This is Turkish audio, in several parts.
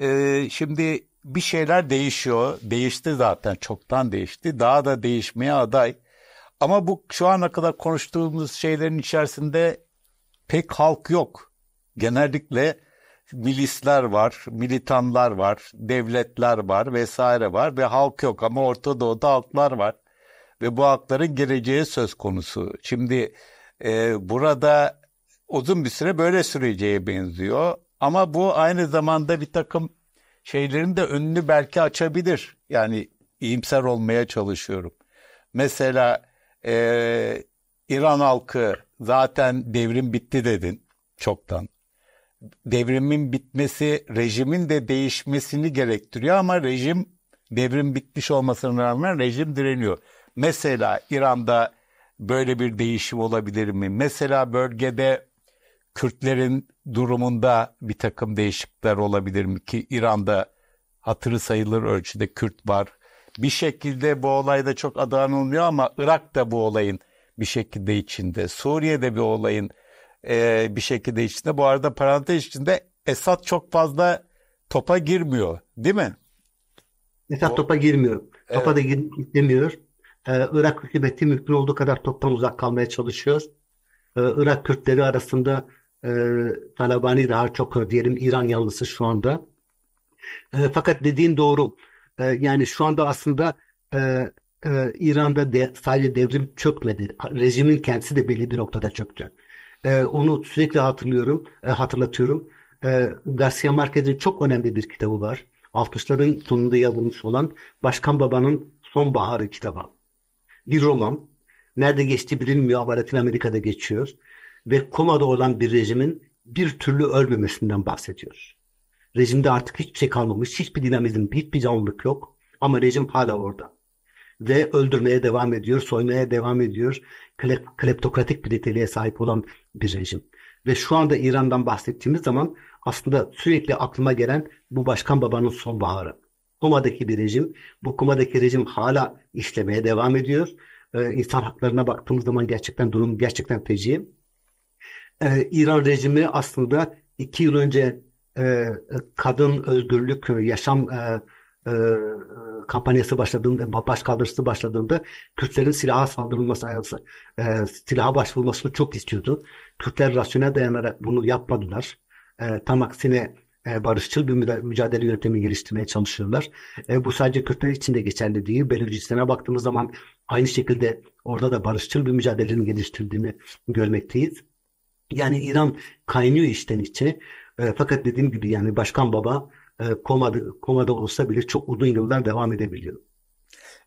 e, şimdi bir şeyler değişiyor. Değişti zaten çoktan değişti. Daha da değişmeye aday. Ama bu şu ana kadar konuştuğumuz şeylerin içerisinde pek halk yok. Genellikle milisler var, militanlar var, devletler var vesaire var ve halk yok ama Orta Doğu'da halklar var ve bu halkların geleceği söz konusu. Şimdi e, burada uzun bir süre böyle süreceğe benziyor ama bu aynı zamanda bir takım şeylerin de önünü belki açabilir. Yani iyimser olmaya çalışıyorum. Mesela e, İran halkı zaten devrim bitti dedin çoktan. Devrimin bitmesi rejimin de değişmesini gerektiriyor ama rejim devrim bitmiş olmasına rağmen rejim direniyor. Mesela İran'da böyle bir değişim olabilir mi? Mesela bölgede Kürtlerin durumunda bir takım değişiklikler olabilir mi ki İran'da hatırı sayılır ölçüde Kürt var. Bir şekilde bu olayda çok adı anılmıyor ama Irak da bu olayın bir şekilde içinde. Suriye'de bir olayın e, bir şekilde içinde. Bu arada parantez içinde Esad çok fazla topa girmiyor değil mi? Esad o, topa girmiyor. Topa evet. da girmiyor. Ee, Irak hükümeti mümkün olduğu kadar toptan uzak kalmaya çalışıyor. Ee, Irak Kürtleri arasında e, Talabani daha çok diyelim İran yanlısı şu anda. E, fakat dediğin doğru. E, yani şu anda aslında e, e, İran'da de, sadece devrim çökmedi. Rejimin kendisi de belli bir noktada çöktü. E, onu sürekli hatırlıyorum, e, hatırlatıyorum. E, Garcia Marquez'in çok önemli bir kitabı var. 60'ların sonunda yazılmış olan Başkan Baba'nın Sonbaharı kitabı. Bir roman. Nerede geçti bilinmiyor ama Latin Amerika'da geçiyor. Ve komada olan bir rejimin bir türlü ölmemesinden bahsediyor. Rejimde artık hiçbir şey kalmamış. Hiçbir dinamizm, hiçbir canlılık yok. Ama rejim hala orada. Ve öldürmeye devam ediyor, soymaya devam ediyor. Klep, kleptokratik bir niteliğe sahip olan bir rejim. Ve şu anda İran'dan bahsettiğimiz zaman aslında sürekli aklıma gelen bu başkan babanın sonbaharı. Kuma'daki bir rejim. Bu Kuma'daki rejim hala işlemeye devam ediyor. Ee, insan haklarına baktığımız zaman gerçekten durum gerçekten feci. Ee, İran rejimi aslında iki yıl önce e, kadın özgürlük, yaşam e, e, kampanyası başladığında, başkaldırısı başladığında Kürtlerin silaha saldırılması, e, silaha başvurulmasını çok istiyordu. Kürtler rasyonel dayanarak bunu yapmadılar. E, tam aksine e, barışçıl bir mücadele yöntemi geliştirmeye çalışıyorlar. E, bu sadece Kürtler için de geçerli değil. Belucistan'a baktığımız zaman aynı şekilde orada da barışçıl bir mücadelenin geliştirdiğini görmekteyiz. Yani İran kaynıyor içten içe. E, fakat dediğim gibi yani Başkan Baba e, komada, komada olsa bile çok uzun yıllar devam edebiliyor.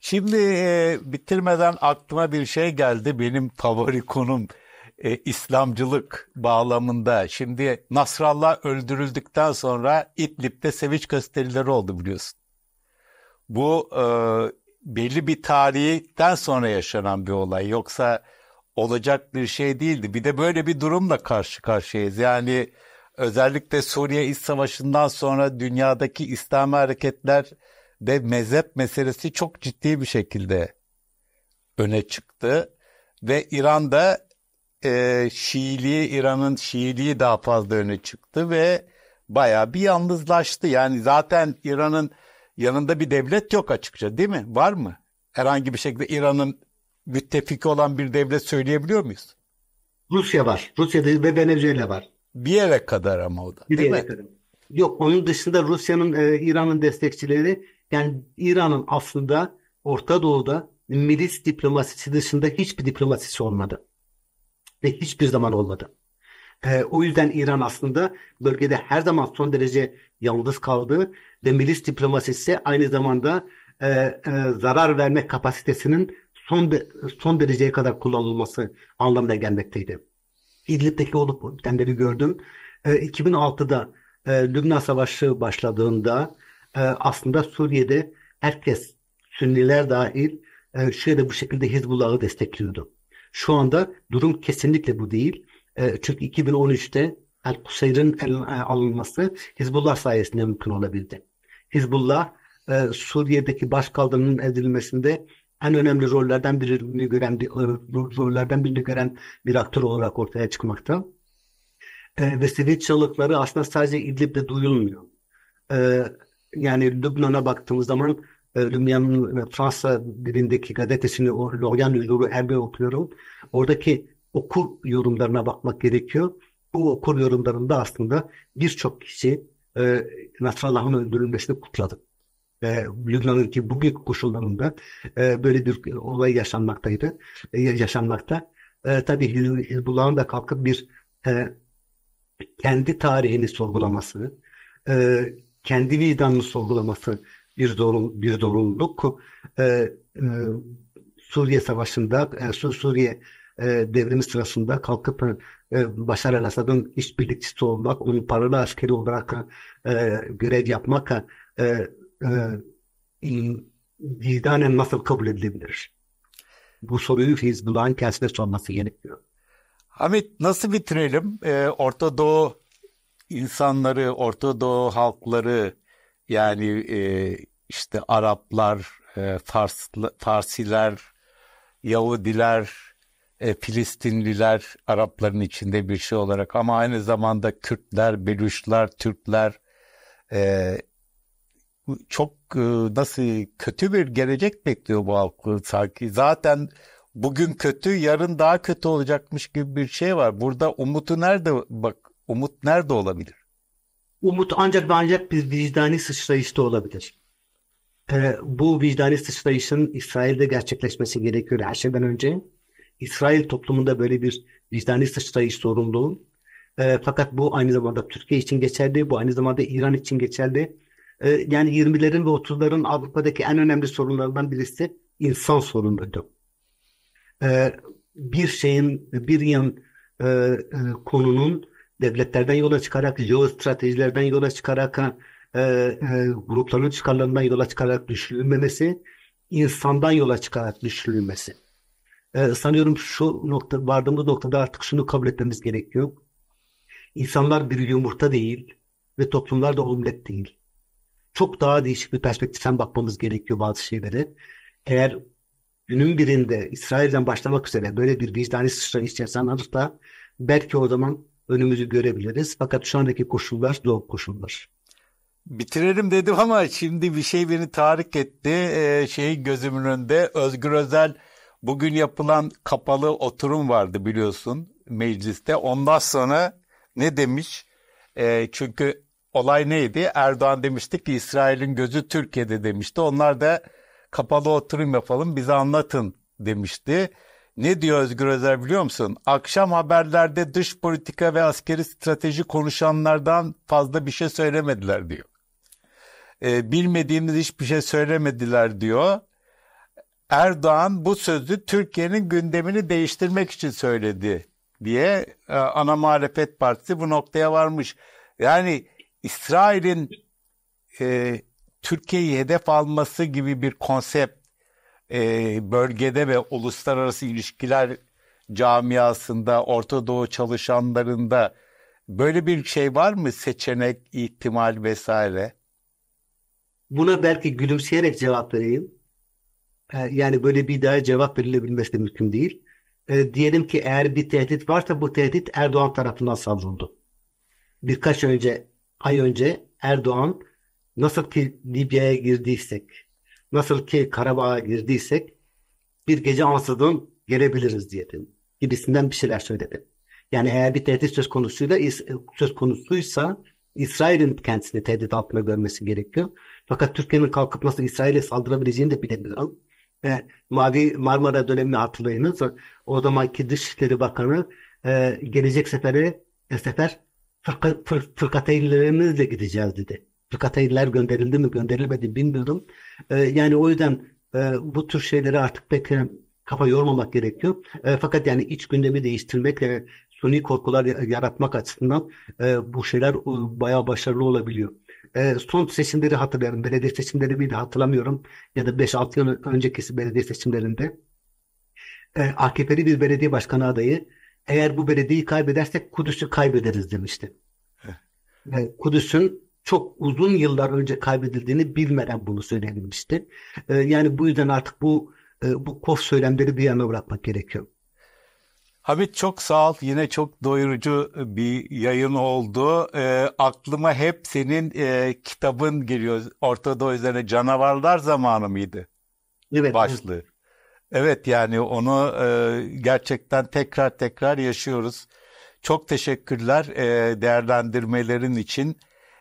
Şimdi e, bitirmeden aklıma bir şey geldi. Benim favori konum e, İslamcılık bağlamında. Şimdi Nasrallah öldürüldükten sonra İdlib'de sevinç gösterileri oldu biliyorsun. Bu e, belli bir tarihten sonra yaşanan bir olay. Yoksa olacak bir şey değildi. Bir de böyle bir durumla karşı karşıyayız. Yani özellikle Suriye İç Savaşı'ndan sonra dünyadaki İslami hareketler de mezhep meselesi çok ciddi bir şekilde öne çıktı. Ve İran'da e, Şiiliği, İran'ın Şiiliği daha fazla öne çıktı ve bayağı bir yalnızlaştı. Yani zaten İran'ın yanında bir devlet yok açıkça değil mi? Var mı? Herhangi bir şekilde İran'ın müttefiki olan bir devlet söyleyebiliyor muyuz? Rusya var. Rusya ve Venezuela var. Bir yere kadar ama o da. Bir yere mi? kadar. Yok onun dışında Rusya'nın e, İran'ın destekçileri yani İran'ın aslında Orta Doğu'da milis diplomasisi dışında hiçbir diplomasisi olmadı. Ve hiçbir zaman olmadı. E, o yüzden İran aslında bölgede her zaman son derece yalnız kaldı ve milis diplomasisi aynı zamanda e, e, zarar verme kapasitesinin son son dereceye kadar kullanılması anlamına gelmekteydi. İdlib'deki olup bitenleri gördüm. E, 2006'da e, Lübnan Savaşı başladığında e, aslında Suriye'de herkes Sünniler dahil e, şöyle bu şekilde Hizbullah'ı destekliyordu. Şu anda durum kesinlikle bu değil. E, çünkü 2013'te El Kuseyr'in e, alınması Hizbullah sayesinde mümkün olabildi. Hizbullah e, Suriye'deki başkaldırının edilmesinde en önemli rollerden birini gören e, rollerden birini gören bir aktör olarak ortaya çıkmakta. E, ve sivil çığlıkları aslında sadece İdlib'de duyulmuyor. E, yani Lübnan'a baktığımız zaman e, Lübnan'ın Fransa dilindeki gazetesini Lorient Nuzul'u her bir okuyorum. Oradaki okur yorumlarına bakmak gerekiyor. Bu okur yorumlarında aslında birçok kişi e, Nasrallah'ın öldürülmesini kutladı. E, Lübnan'ın bugün koşullarında e, böyle bir olay yaşanmaktaydı. E, yaşanmakta. E, tabii Hizbullah'ın da kalkıp bir e, kendi tarihini sorgulaması, e, kendi vicdanını sorgulaması bir zorun bir zorunluluk. E, e, Suriye Savaşı'nda, e, Suriye e, devrimi sırasında kalkıp e, Başar el-Asad'ın işbirlikçisi olmak, onun paralı askeri olarak e, görev yapmak e, vicdanen nasıl kabul edilebilir? Bu soruyu Hizbullah'ın kendisine sorması gerekiyor. Hamit nasıl bitirelim? Ee, Orta Doğu insanları, Orta Doğu halkları yani e, işte Araplar, e, Farslı, Farsiler, Yahudiler, e, Filistinliler Arapların içinde bir şey olarak ama aynı zamanda Kürtler, Belüşler, Türkler e, çok e, nasıl kötü bir gelecek bekliyor bu halkı sanki. Zaten bugün kötü, yarın daha kötü olacakmış gibi bir şey var. Burada umutu nerede bak umut nerede olabilir? Umut ancak ancak bir vicdani sıçrayışta olabilir. Ee, bu vicdani sıçrayışın İsrail'de gerçekleşmesi gerekiyor her şeyden önce. İsrail toplumunda böyle bir vicdani sıçrayış sorumluluğu. E, fakat bu aynı zamanda Türkiye için geçerli, bu aynı zamanda İran için geçerli. E, yani 20'lerin ve 30'ların Avrupa'daki en önemli sorunlarından birisi insan sorunuydu. E, bir şeyin, bir yan e, e, konunun devletlerden yola çıkarak, jeostratejilerden yola çıkarak, e, grupların çıkarlarından yola çıkarak düşürülmemesi, insandan yola çıkarak düşürülmesi. E, sanıyorum şu nokta, vardığımız noktada artık şunu kabul etmemiz gerekiyor. İnsanlar bir yumurta değil ve toplumlar da omlet değil. Çok daha değişik bir perspektiften bakmamız gerekiyor bazı şeylere. Eğer günün birinde İsrail'den başlamak üzere böyle bir vicdani sıçrayış yaşanırsa belki o zaman önümüzü görebiliriz. Fakat şu andaki koşullar zor koşullar. Bitirelim dedim ama şimdi bir şey beni tahrik etti. Ee, şeyin gözümün önünde Özgür Özel bugün yapılan kapalı oturum vardı biliyorsun mecliste. Ondan sonra ne demiş? Ee, çünkü olay neydi? Erdoğan demişti ki İsrail'in gözü Türkiye'de demişti. Onlar da kapalı oturum yapalım bize anlatın demişti. Ne diyor Özgür Özel biliyor musun? Akşam haberlerde dış politika ve askeri strateji konuşanlardan fazla bir şey söylemediler diyor. Ee, bilmediğimiz hiçbir şey söylemediler diyor. Erdoğan bu sözü Türkiye'nin gündemini değiştirmek için söyledi diye e, ana muhalefet partisi bu noktaya varmış. Yani İsrail'in e, Türkiye'yi hedef alması gibi bir konsept e, bölgede ve uluslararası ilişkiler camiasında, Orta Doğu çalışanlarında böyle bir şey var mı? Seçenek, ihtimal vesaire. Buna belki gülümseyerek cevap vereyim. E, yani böyle bir daha cevap verilebilmesi de mümkün değil. E, diyelim ki eğer bir tehdit varsa bu tehdit Erdoğan tarafından savruldu. Birkaç önce, ay önce Erdoğan nasıl ki Libya'ya girdiysek, nasıl ki Karabağ'a girdiysek bir gece ansızın gelebiliriz diyelim. Gibisinden bir şeyler söyledi. Yani eğer bir tehdit söz konusuyla söz konusuysa İsrail'in kendisini tehdit altına görmesi gerekiyor. Fakat Türkiye'nin kalkıp nasıl İsrail'e saldırabileceğini de bilemiyor. E, Mavi Marmara dönemini hatırlayınız. O zamanki Dışişleri Bakanı e, gelecek sefere e, sefer fırka, fır, fırkateylerimizle gideceğiz dedi. Fırkateyliler gönderildi mi gönderilmedi bilmiyorum. E, yani o yüzden e, bu tür şeyleri artık pek e, kafa yormamak gerekiyor. E, fakat yani iç gündemi değiştirmek ve suni korkular yaratmak açısından bu şeyler e, bayağı başarılı olabiliyor. Son seçimleri hatırlıyorum. Belediye seçimleri miydi hatırlamıyorum. Ya da 5-6 yıl önceki belediye seçimlerinde e, AKP'li bir belediye başkanı adayı eğer bu belediyeyi kaybedersek Kudüs'ü kaybederiz demişti. E, Kudüs'ün çok uzun yıllar önce kaybedildiğini bilmeden bunu söyleyebilmişti. E, yani bu yüzden artık bu e, bu kof söylemleri bir yana bırakmak gerekiyor. Hamit çok sağ ol. Yine çok doyurucu bir yayın oldu. E, aklıma hep senin e, kitabın geliyor. Orta Doğu üzerine canavarlar zamanı mıydı? Evet. Başlığı. Evet yani onu e, gerçekten tekrar tekrar yaşıyoruz. Çok teşekkürler e, değerlendirmelerin için.